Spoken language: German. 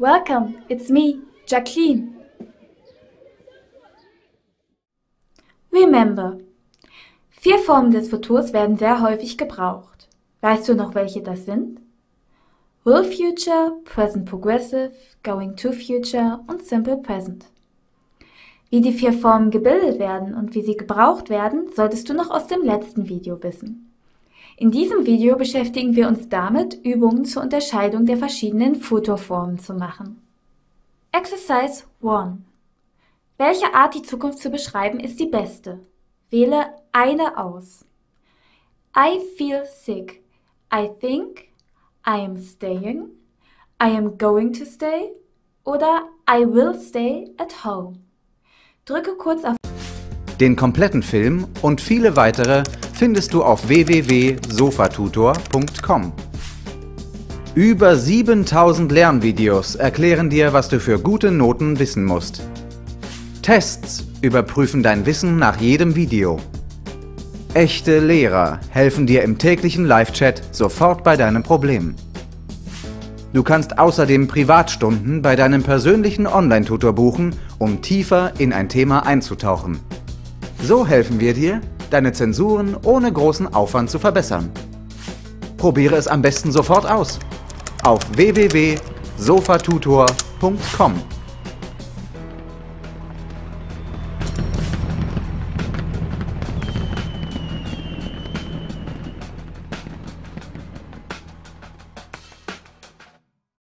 Welcome, it's me, Jacqueline. Remember. Vier Formen des Futurs werden sehr häufig gebraucht. Weißt du noch, welche das sind? Will Future, Present Progressive, Going to Future und Simple Present. Wie die vier Formen gebildet werden und wie sie gebraucht werden, solltest du noch aus dem letzten Video wissen. In diesem Video beschäftigen wir uns damit, Übungen zur Unterscheidung der verschiedenen Futurformen zu machen. Exercise 1. Welche Art die Zukunft zu beschreiben ist die beste? Wähle eine aus. I feel sick. I think. I am staying. I am going to stay. Oder I will stay at home. Drücke kurz auf Den kompletten Film und viele weitere findest du auf www.sofatutor.com. Über 7000 Lernvideos erklären dir, was du für gute Noten wissen musst. Tests überprüfen dein Wissen nach jedem Video. Echte Lehrer helfen dir im täglichen Live-Chat sofort bei deinem Problem. Du kannst außerdem Privatstunden bei deinem persönlichen Online-Tutor buchen, um tiefer in ein Thema einzutauchen. So helfen wir dir, deine Zensuren ohne großen Aufwand zu verbessern. Probiere es am besten sofort aus. Auf www.sofatutor.com